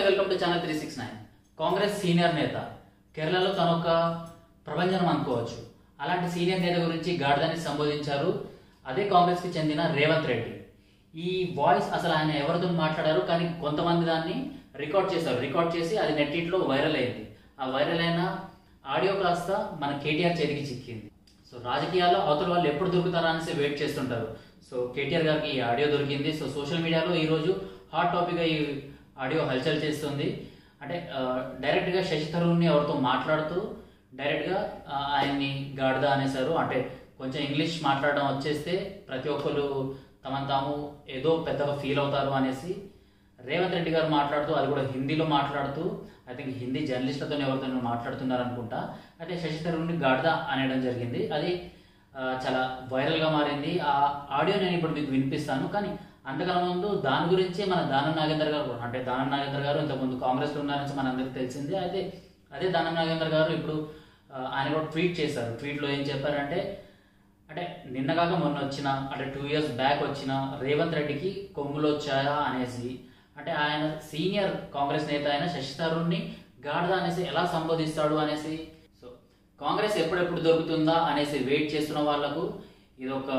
నమస్తే welcome to channel three six nine. Congress senior నేత కేరళలో తన ఒక ప్రభంజనం అనుకోవచ్చు. అలాంటి సీనియర్ నేత గురించి గాడిదని సంబోధించారు. అదే కాంగ్రెస్కి చెందిన రేవంత్ రెడ్డి. ఈ వాయిస్ అసలు ఆయన ఎవరితో మాట్లాడారు? కానీ కొంతమంది దాన్ని రికార్డ్ చేశారు. రికార్డ్ చేసి అది నెట్టిట్లో వైరల్ అయింది. ఆ వైరల్ అయిన ఆడియో కాస్త మన కేటీఆర్ చేతికి చిక్కింది. సో రాజకీయాల్లో అవతల వాళ్ళు ఎప్పుడు దొరుకుతారా అనేసి వెయిట్ చేస్తుంటారు. సో కేటీఆర్ గారికి ఈ ఆడియో దొరికింది. సో సోషల్ మీడియాలో ఈరోజు హాట్ టాపిక్ ఈ ఆడియో హల్చల్ చేస్తుంది. అంటే డైరెక్ట్గా శశి థరూర్ని ఎవరితో మాట్లాడుతూ డైరెక్ట్గా ఆయన్ని గాడిద అనేసారు అంటే కొంచెం ఇంగ్లీష్ మాట్లాడడం వచ్చేస్తే ప్రతి ఒక్కరు తమను తాము ఏదో పెద్దగా ఫీల్ అవుతారు అనేసి రేవంత్ రెడ్డి గారు మాట్లాడుతూ అది కూడా హిందీలో మాట్లాడుతూ ఐ థింక్ హిందీ జర్నలిస్టులతో ఎవరితో మాట్లాడుతున్నారు అనుకుంటా. అయితే శశి థరూర్ని గాడిద అనేయడం జరిగింది. అది చాలా వైరల్గా మారింది. ఆ ఆడియో నేను ఇప్పుడు మీకు వినిపిస్తాను. కానీ అంతకన్నా ముందు దాని గురించి మన దానం నాగేందర్ గారు అంటే దానం నాగేందర్ గారు ఇంతకుముందు కాంగ్రెస్లో ఉన్నారని మనందరికీ తెలిసింది. అయితే అదే దానం నాగేందర్ గారు ఇప్పుడు ఆయన కూడా ట్వీట్ చేశారు. ట్వీట్లో ఏం చెప్పారంటే అంటే నిన్న కాక మొన్న వచ్చిన అంటే టూ ఇయర్స్ బ్యాక్ వచ్చిన రేవంత్ రెడ్డికి కొమ్ములు వచ్చాయా అనేసి అంటే ఆయన సీనియర్ కాంగ్రెస్ నేత అయిన శశి థరూర్ని గాడిద అనేసి ఎలా సంబోధిస్తాడు అనేసి కాంగ్రెస్ ఎప్పుడెప్పుడు దొరుకుతుందా అనేసి వెయిట్ చేస్తున్న వాళ్ళకు ఇది ఒక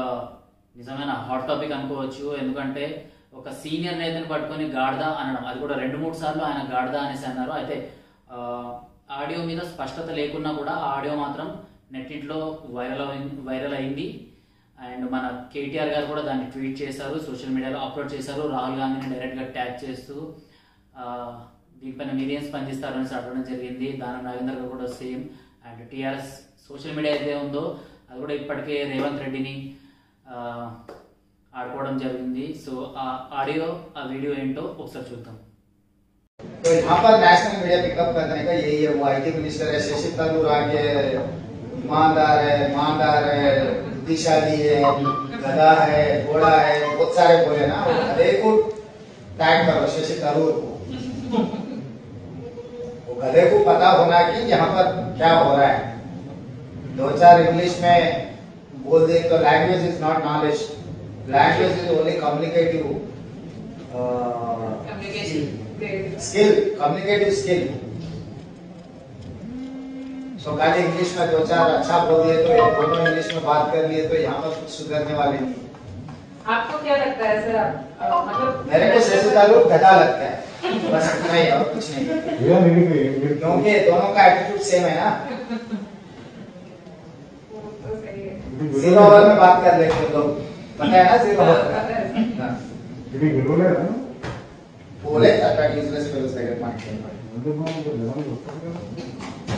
నిజమైన హాట్ టాపిక్ అనుకోవచ్చు. ఎందుకంటే ఒక సీనియర్ నేతను పట్టుకొని గాడిద అనడం అది కూడా రెండు మూడు సార్లు ఆయన గాడిద అనేసి అన్నారు. అయితే ఆడియో మీద స్పష్టత లేకున్నా కూడా ఆ ఆడియో మాత్రం నెట్టింట్లో వైరల్ అయింది వైరల్ అయింది. అండ్ మన కేటీఆర్ గారు కూడా దాన్ని ట్వీట్ చేశారు సోషల్ మీడియాలో అప్లోడ్ చేశారు. రాహుల్ గాంధీని డైరెక్ట్గా ట్యాగ్ చేస్తూ దీనిపైన మీరేం స్పందిస్తారు అనేసి అడగడం జరిగింది. దానం నాగేందర్ గారు కూడా same and TRS social media అయితే ఉందో అది కూడా ఇప్పటికే రేవంత్ రెడ్డిని ఆ, ఆడుకోవడం జరిగింది సో ఆ ఆడియో ఆ వీడియో ఏంటో ఒకసారి చూద్దాం तो यहाँ पर नेशनल मीडिया पिकअप करने का यही है वो आईटी मिनिस्टर है शशि थरूर आके ईमानदार है ईमानदार है बुद्धिशाली है गधा है घोड़ा है बहुत सारे बोले ना वो गधे को टैग करो शशि थरूर को वो गधे को पता होना कि यहाँ पर क्या हो रहा है। दो चार इंग्लिश में बोल दे तो language is not knowledge language is only communicative skill communicative skill so खाली इंग्लिश में दो चार अच्छा बोल दिए तो दोनों इंग्लिश में बात कर लिए तो यहाँ पर कुछ सुधरने वाले नहीं आपको क्या लगता है सर? आप मतलब मेरे को शशि गधा लगता है। बस इतना ही और कुछ नहीं। क्योंकि दोनों का एटीट्यूड सेम है ना। ज़ीरो ओवर में बात कर लेते हैं लोग पता है ना ज़ीरो ओवर बोले अटैक यूजलेस फेलोस लेकर पॉइंट